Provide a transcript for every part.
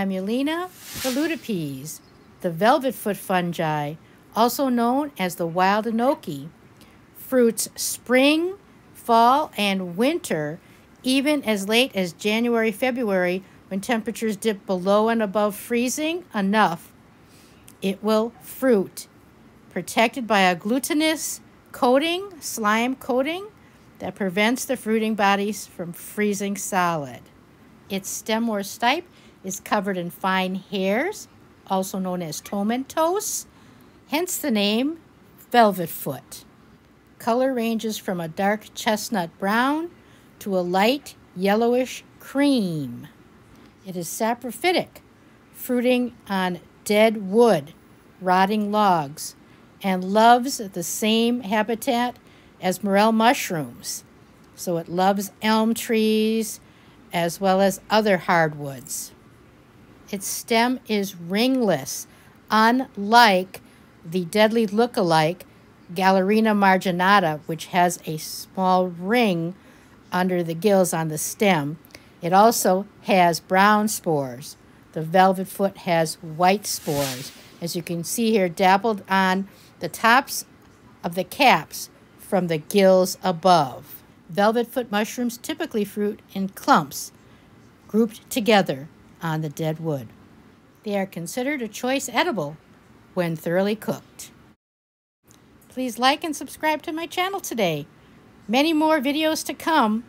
Flammulina velutipes, the velvet foot fungi, also known as the wild enoki, fruits spring, fall, and winter, even as late as January, February, when temperatures dip below and above freezing enough, it will fruit, protected by a glutinous coating, slime coating, that prevents the fruiting bodies from freezing solid. Its stem or stipe is covered in fine hairs, also known as tomentose, hence the name velvet foot. Color ranges from a dark chestnut brown to a light yellowish cream. It is saprophytic, fruiting on dead wood, rotting logs, and loves the same habitat as morel mushrooms. So it loves elm trees as well as other hardwoods. Its stem is ringless, unlike the deadly look-alike Galerina marginata, which has a small ring under the gills on the stem. It also has brown spores. The velvet foot has white spores. As you can see here, dappled on the tops of the caps from the gills above. Velvet foot mushrooms typically fruit in clumps, grouped together on the dead wood. They are considered a choice edible when thoroughly cooked. Please like and subscribe to my channel today. Many more videos to come,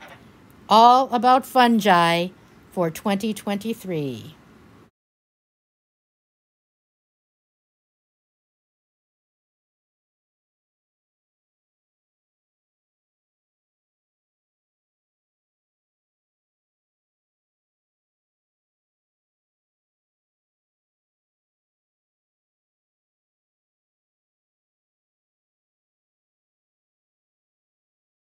all about fungi for 2023.